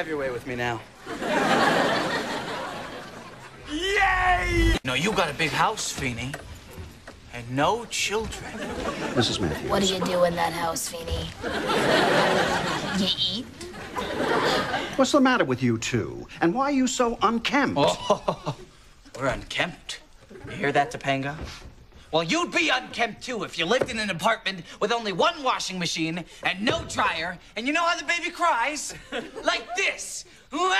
Have your way with me now. Yay! No, you got a big house, Feeney. And no children. Mrs. Matthews. What do you do in that house, Feeney? You eat? What's the matter with you two? And why are you so unkempt? Oh, we're unkempt. You hear that, Topanga? Well, you'd be unkempt too if you lived in an apartment with only one washing machine and no dryer, and you know how the baby cries? like this. All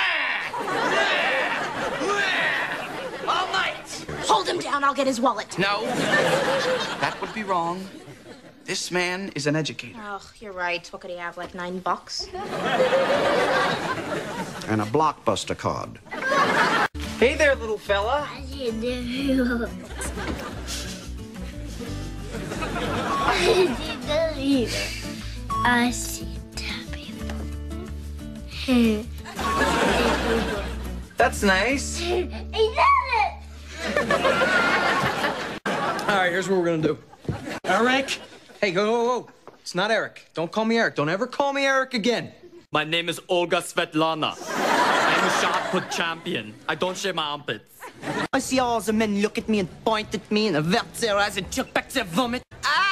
night. Hold him down, I'll get his wallet. No, that would be wrong. This man is an educator. Oh, you're right. What could he have, like nine bucks? And a blockbuster card. Hey there, little fella. I see people. That's nice. He did it! All right, here's what we're gonna do. Eric! Hey, go, whoa, whoa. It's not Eric. Don't call me Eric. Don't ever call me Eric again. My name is Olga Svetlana. I'm a shot put champion. I don't shave my armpits. I see all the men look at me and point at me and avert their eyes and chuck back their vomit. Ah!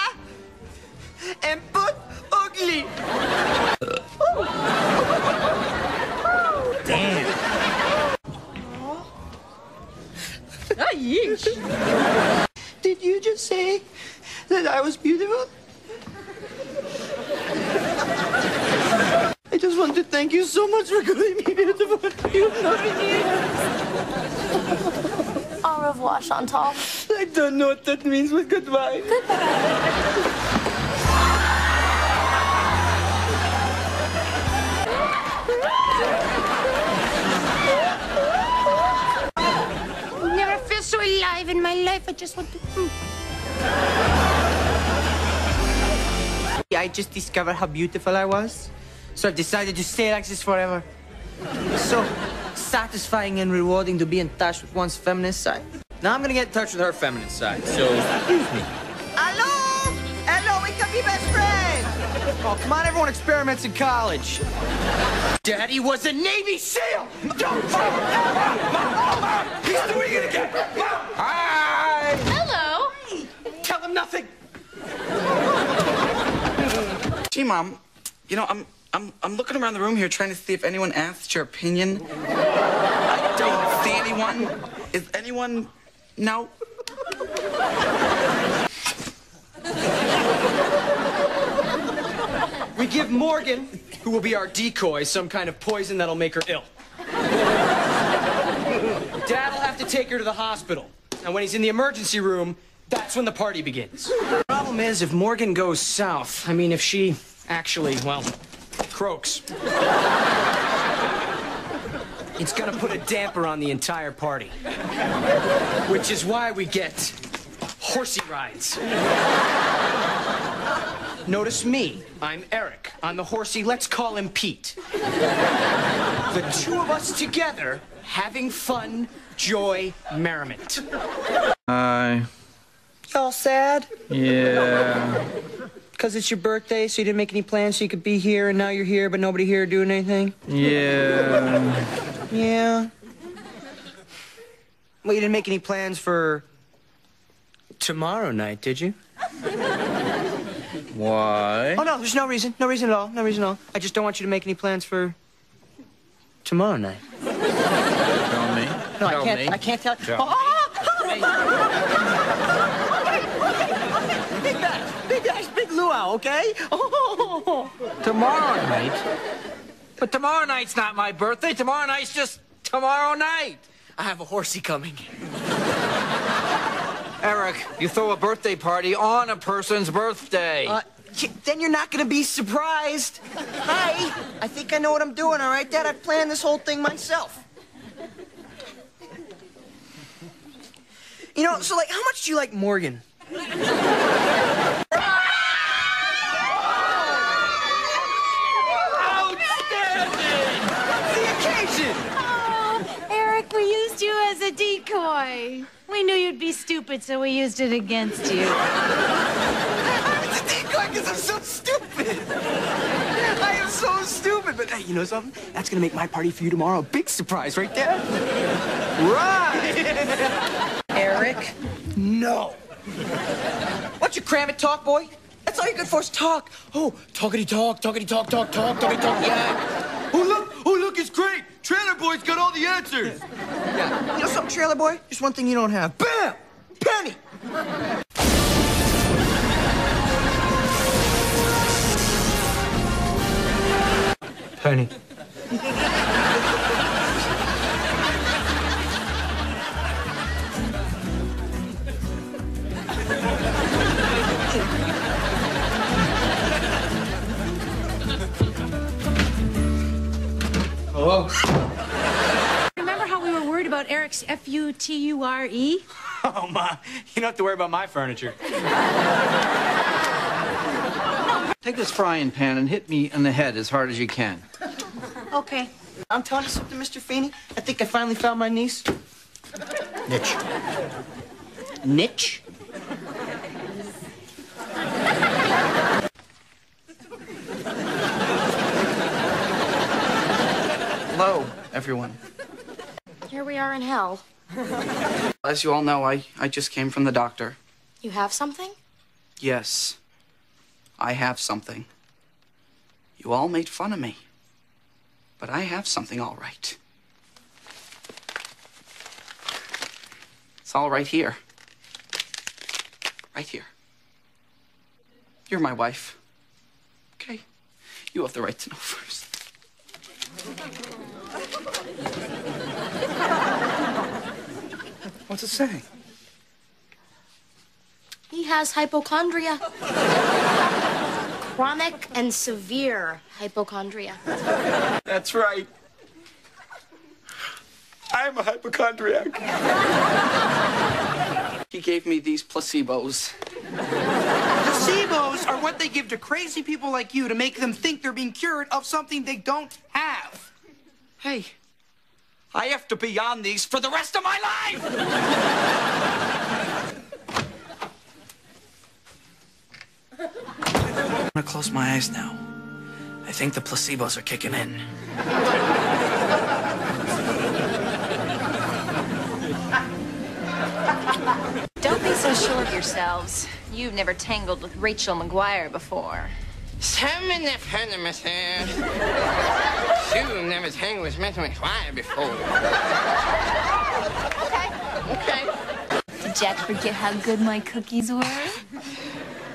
And put ugly! Damn. Ah, yeesh. Did you just say that I was beautiful? I just want to thank you so much for calling me beautiful. You have no idea. Au revoir, Chantal. I don't know what that means, but goodbye. Never so alive in my life. I just want to. I just discovered how beautiful I was. So I've decided to stay like this forever. So satisfying and rewarding to be in touch with one's feminine side. Now I'm gonna get in touch with her feminine side, so excuse me. Hello? Hello, we can be best friends. Oh, come on, everyone experiments in college. Daddy was a Navy SEAL! Don't He's doing it again! Hi! Hello. Tell him nothing! Gee, Mom, you know, I'm, I'm, I'm looking around the room here trying to see if anyone asked your opinion. I don't see anyone. Is anyone... No? We give Morgan, who will be our decoy, some kind of poison that'll make her ill. Dad'll have to take her to the hospital. And when he's in the emergency room, that's when the party begins. The problem is, if Morgan goes south, I mean, if she actually, well, croaks, it's gonna put a damper on the entire party. Which is why we get horsey rides. Notice me. I'm Eric. On the horsey, let's call him Pete. The two of us together having fun, joy, merriment. Hi. Y'all sad? Yeah. Because it's your birthday, so you didn't make any plans so you could be here, and now you're here, but nobody here doing anything? Yeah. Yeah. Well, you didn't make any plans for tomorrow night, did you? Why? Oh, no, there's no reason. No reason at all. No reason at all. I just don't want you to make any plans for tomorrow night. Tell me. No, Tell I can't. me. I can't tell. Tell Oh, big guys, big guys, okay? Oh. Tomorrow night? But tomorrow night's not my birthday. Tomorrow night's just tomorrow night. I have a horsey coming. Eric, you throw a birthday party on a person's birthday. Uh, then you're not gonna be surprised. Hi, I think I know what I'm doing. All right, Dad. I planned this whole thing myself. You know, so like, how much do you like Morgan? The occasion! Oh, Eric, we used you as a decoy. We knew you'd be stupid, so we used it against you. It's a decoy because I'm so stupid. I am so stupid. but hey, you know something? That's gonna make my party for you tomorrow a big surprise right there. Right. Eric? no. What you cram it talk, boy? That's all you're good for is talk. Oh, talkity talk, talkity talk, talk, talk, talkity talk, yeah. Oh, look, oh, look, it's great. Trailer Boy's got all the answers. Yeah. You know something, trailer boy? Just one thing you don't have. Bam! Penny! Penny. Eric's F U T U R E? Oh, Ma, you don't have to worry about my furniture. Take this frying pan and hit me in the head as hard as you can. Okay. I'm telling you something, Mr. Feeney. I think I finally found my niece. Niche. Niche? Hello, everyone. Here we are in hell. As you all know, I, I just came from the doctor. You have something? Yes, I have something. You all made fun of me. But I have something all right. It's all right here. Right here. You're my wife. Okay? You have the right to know first. What's it saying? He has hypochondria. Chronic and severe hypochondria. That's right. I'm a hypochondriac. He gave me these placebos. Placebos are what they give to crazy people like you to make them think they're being cured of something they don't have. Hey, I have to be on these for the rest of my life! I'm gonna close my eyes now. I think the placebos are kicking in. Don't be so sure of yourselves. You've never tangled with Rachel McGuire before. Simon the Pennimus here. You never tangled with Mr. McGuire before. Okay. Did Jack forget how good my cookies were?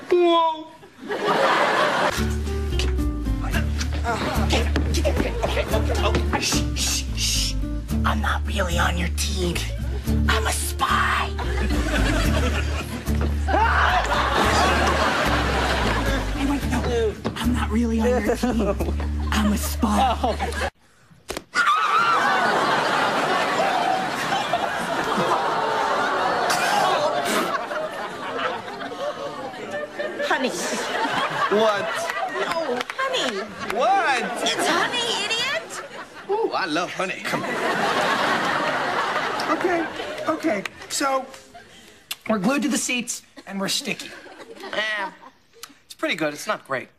Whoa. I'm not really on your team. I'm a spy. hey, wait, no. I'm not really on your team. I'm a spy. Honey. What? No, honey. What? It's honey, idiot. Ooh, I love honey. Come on. Okay, okay. So, we're glued to the seats and we're sticky. Eh, it's pretty good. It's not great.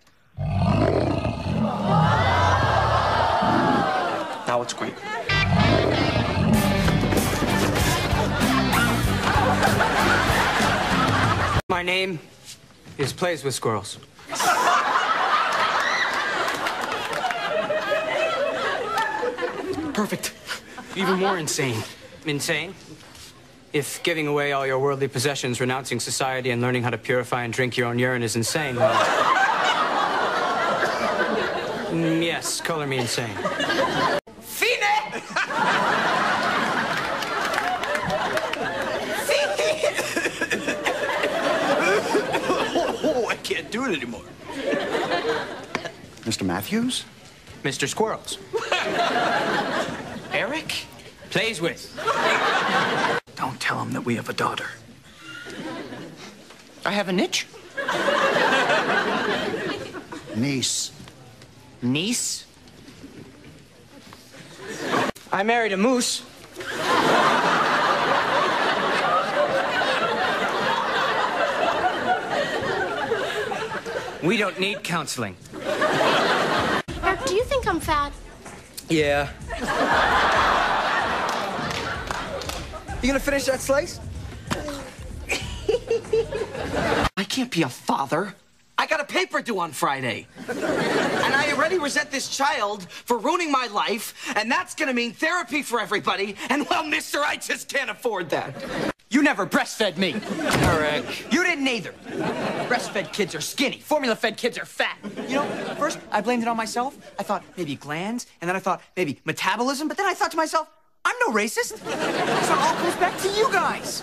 Now it's great. My name is Plays with Squirrels. Perfect. Even more insane. Insane? If giving away all your worldly possessions, renouncing society, and learning how to purify and drink your own urine is insane, well. Mm, yes, color me insane. Oh, I can't do it anymore. Mr. Matthews? Mr. Squirrels. Eric? Plays with. Don't tell him that we have a daughter. I have a niche. Niece. Niece? I married a moose. We don't need counseling. Eric, do you think think I'm fat. Yeah. you gonna finish that slice? I can't be a father. I got a paper due on Friday. and I already resent this child for ruining my life, and that's gonna mean therapy for everybody. And well, mister, I just can't afford that. You never breastfed me. Eric. You didn't either. Breastfed kids are skinny. Formula-fed kids are fat. You know, first I blamed it on myself. I thought maybe glands, and then I thought maybe metabolism, but then I thought to myself, I'm no racist. So it all comes back to you guys.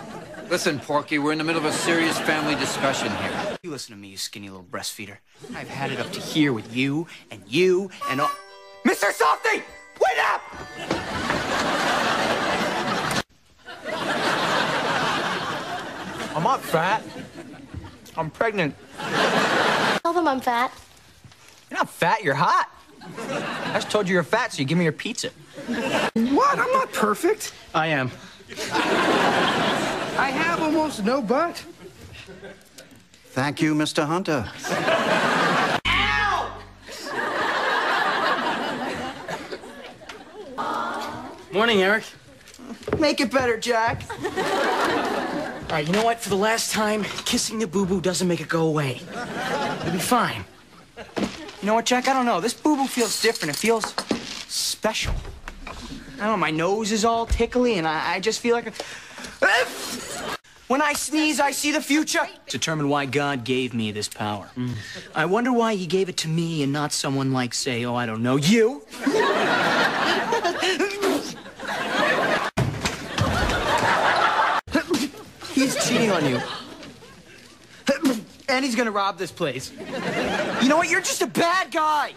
Listen, Porky, we're in the middle of a serious family discussion here. You listen to me, you skinny little breastfeeder. I've had it up to here with you and you and all. Mr. Softy! Wait up! I'm not fat. I'm pregnant. Tell them I'm fat. You're not fat, you're hot. I just told you you're fat, so you give me your pizza. What? I'm not perfect. I am. I have almost no butt. Thank you, Mr. Hunter. Ow! Morning, Eric. Make it better, Jack. All right, you know what? For the last time, kissing the boo-boo doesn't make it go away. It'll be fine. You know what, Jack? I don't know. This boo-boo feels different. It feels special. I don't know. My nose is all tickly, and I, I just feel like. A... When I sneeze, I see the future. Determine why God gave me this power. Mm. I wonder why He gave it to me and not someone like, say, oh, I don't know, you. He's cheating on you. And he's gonna rob this place. You know what? You're just a bad guy.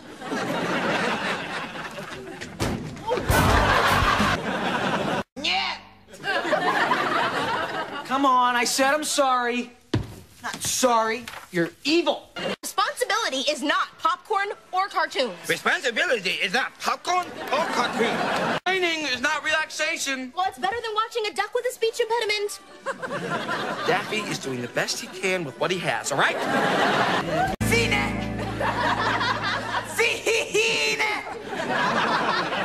Yeah. Come on, I said I'm sorry. Not sorry. You're evil. Responsibility is not popcorn or cartoons. Responsibility is not popcorn or cartoon. Training is not relaxation. Well, it's better than watching a duck with a speech impediment. Daffy is doing the best he can with what he has, all right? Fine! Fine!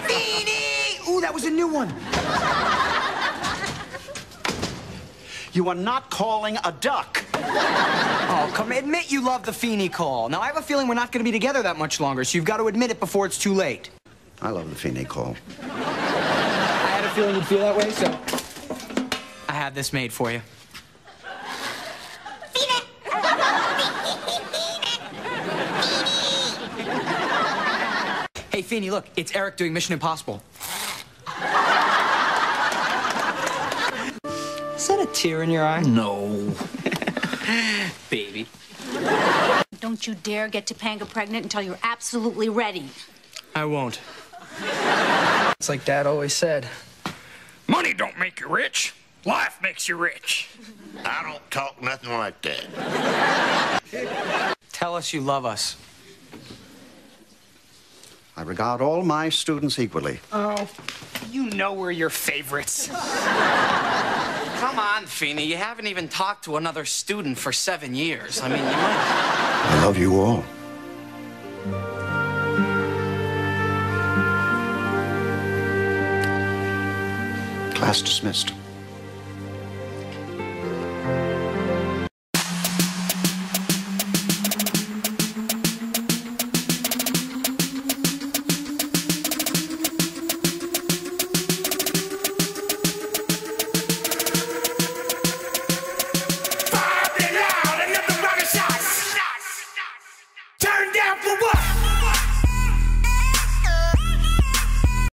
Fine! Ooh, that was a new one. You are not calling a duck. Oh, come admit you love the Feeney call. Now, I have a feeling we're not going to be together that much longer, so you've got to admit it before it's too late. I love the Feeney call. I had a feeling you'd feel that way, so I had this made for you. Hey, Feeney, look, it's Eric doing Mission Impossible. Is that a tear in your eye? No. Baby. Don't you dare get Topanga pregnant until you're absolutely ready. I won't. It's like Dad always said. Money don't make you rich. Life makes you rich. I don't talk nothing like that. Tell us you love us. I regard all my students equally. Oh, you know we're your favorites. Come on, Feeney. You haven't even talked to another student for seven years. I mean, you might. I love you all. Class dismissed.